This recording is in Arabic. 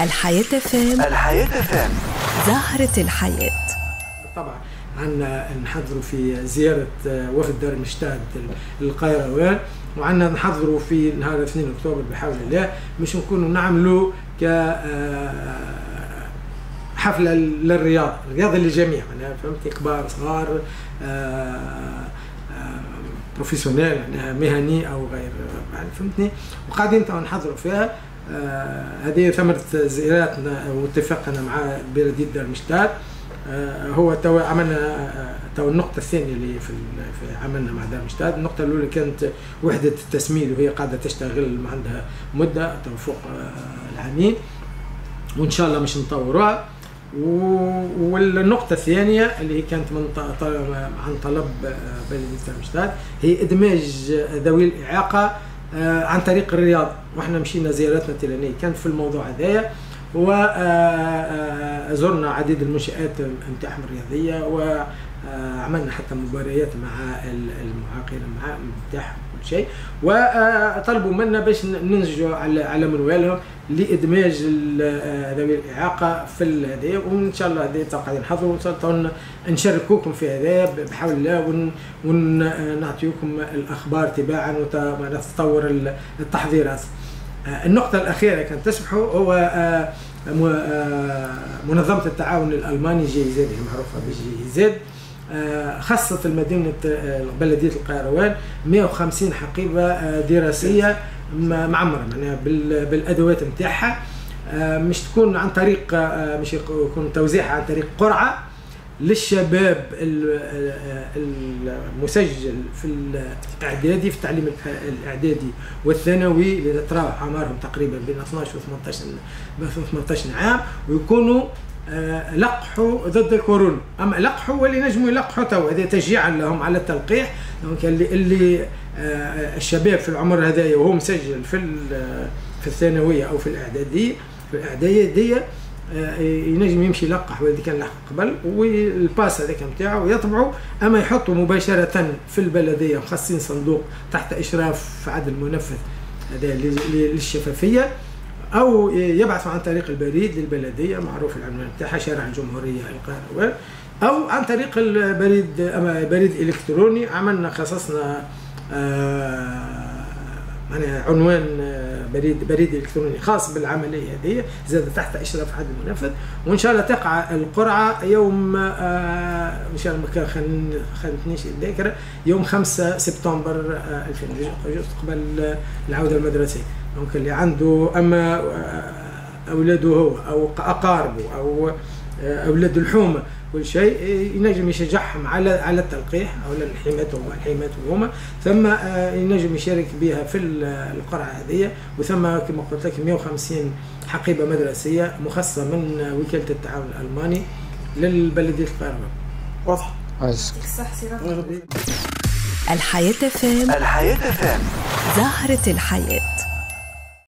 الحياة FM. الحياة FM. زهرة الحياة. طبعا عندنا نحضروا في زيارة وفد دارمشتات للقيروان وعندنا نحضروا في نهار 2 أكتوبر بحول الله. باش نكونوا نعملوا ك حفلة للرياضة. الرياضة للجميع معناها فهمتني كبار صغار professionnel معناها مهني أو غير يعني فهمتني؟ وقاعدين تو نحضروا فيها. آه هذه ثمرة زياراتنا واتفاقنا مع بلدية آه هو تو عملنا آه تو النقطة الثانية اللي في, عملنا مع دارمشتات النقطة الأولى كانت وحدة التسميد وهي قاعدة تشتغل عندها مدة تو فوق العامين. وإن شاء الله مش نطوروها. والنقطة الثانية اللي كانت من عن طلب بلدية المشتات هي إدماج ذوي الإعاقة عن طريق الرياضة وإحنا مشينا زيارتنا التيرانية كانت في الموضوع هذايا. وزرنا عديد المنشآت نتاعهم الرياضية. وعملنا حتى مباريات مع المعاقين مع نتاعهم كل شيء. وطلبوا منا باش ننسجوا على على منوالهم لإدماج ذوي الإعاقة في هذايا وإن شاء الله هذا قاعدين نحضروا. وإن شاء الله نشاركوكم في هذا بحول الله. ونعطيكم الأخبار تباعا وتطور التحضيرات. النقطة الأخيرة كانت تسمحوا هو منظمة التعاون الألماني جي زد المعروفة بجي زد خصت المدينة بلدية القيروان 150 حقيبة دراسية معمرة معناها بالأدوات نتاعها. مش تكون عن طريق مش يكون توزيعها عن طريق قرعة للشباب المسجل في الإعدادي في التعليم الإعدادي والثانوي اللي تتراوح أعمارهم تقريبا بين 12 و 18 18 عام ويكونوا لقحوا ضد الكورونا. أما لقحوا واللي نجموا يلقحوا تو. هذا تشجيعا لهم على التلقيح. اللي اللي الشباب في العمر هذايا وهو مسجل في في الثانوية أو في الإعدادية في الإعدادية ينجم يمشي يلقح. واللي كان لحق قبل. والباس هذاك نتاعو يطبعوا أما يحطوا مباشرة في البلدية مخصصين صندوق تحت إشراف عدل منفذ هذا للشفافية. أو يبعثوا عن طريق البريد للبلدية معروف العنوان نتاعها شارع الجمهورية القاهرة أو عن طريق البريد بريد إلكتروني. عملنا خصصنا آه معناها عنوان بريد بريد إلكتروني خاص بالعملية هذه زاد تحت إشراف حد المنفذ وإن شاء الله تقع القرعة يوم آه إن شاء الله ما خانتنيش الذاكره يوم 5 سبتمبر آه 2000 قبل العودة المدرسية. donc اللي عنده أما أولاده هو أو أقاربه أو أولاد الحومة كل شيء ينجم يشجعهم على على التلقيح أو الحيمات هما الحيمات هما ثم ينجم يشارك بها في القرعة هذه. وثم كما قلت لك 150 حقيبة مدرسية مخصصة من وكالة التعاون الألماني للبلديه القاهره واضح؟ الحياة فام الحياة فام زهرة الحياة.